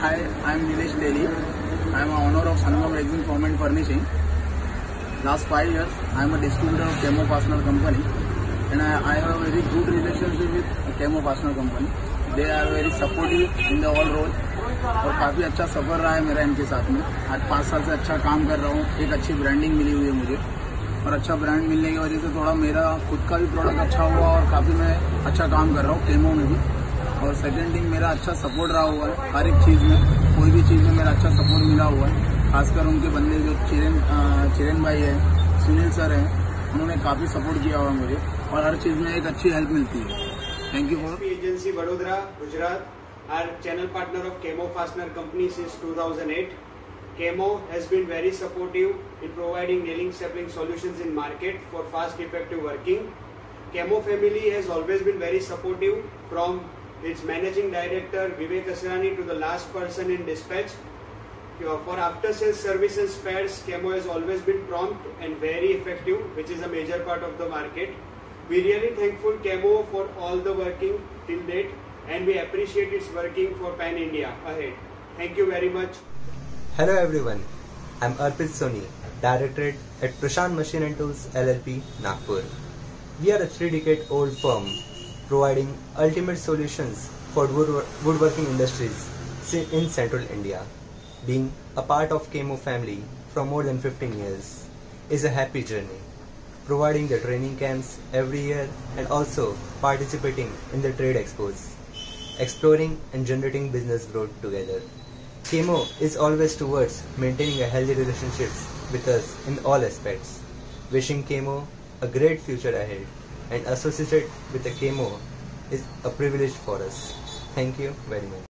Am Nilesh Delhi. I am a owner of Sangam Resin Form and Furnishing. Last five years, I am a distributor of Chemo Fastener Company, and I, I have a very good relationship with Chemo Fastener Company. They are very supportive in the all role. और काफ़ी अच्छा सफ़र रहा है मेरा इनके साथ में आज पाँच साल से अच्छा काम कर रहा हूँ एक अच्छी ब्रांडिंग मिली हुई है मुझे और अच्छा ब्रांड मिलने की वजह से थोड़ा मेरा खुद का भी प्रोडक्ट अच्छा हुआ और काफ़ी मैं अच्छा काम कर रहा हूँ केमो में भी। और सेकेंड थिंग मेरा अच्छा सपोर्ट रहा हुआ है हर एक चीज़ में। कोई भी चीज़ में मेरा अच्छा सपोर्ट मिला हुआ है। खासकर उनके बंदे जो चिरन चिरेन भाई है सुनील सर हैं उन्होंने काफ़ी सपोर्ट किया हुआ मुझे। और हर चीज़ में एक अच्छी हेल्प मिलती है। Thank you for Agency Vadodara, Gujarat, are channel partner of Chemo Fastener Company since 2008. Kaymo has been very supportive in providing nailing stapling solutions in market for fast effective working. Kaymo family has always been very supportive from its managing director Vivek Asrani to the last person in dispatch. For after sales service and spares, Kaymo has always been prompt and very effective, which is a major part of the market. We really thankful Kaymo for all the working till date and we appreciate its working for Pan India ahead. Thank you very much. Hello everyone, I'm Arpit Soni, Directorate at Prashant Machine and Tools LLP, Nagpur. We are a three decade old firm providing ultimate solutions for wood- woodworking industries in central India. Being a part of Kaymo family for more than 15 years is a happy journey. Providing the training camps every year and also participating in the trade expos exploring and generating business growth together. Kaymo is always towards maintaining a healthy relationships with us in all aspects. Wishing Kaymo a great future ahead and associated with the Kaymo is a privilege for us. Thank you very much.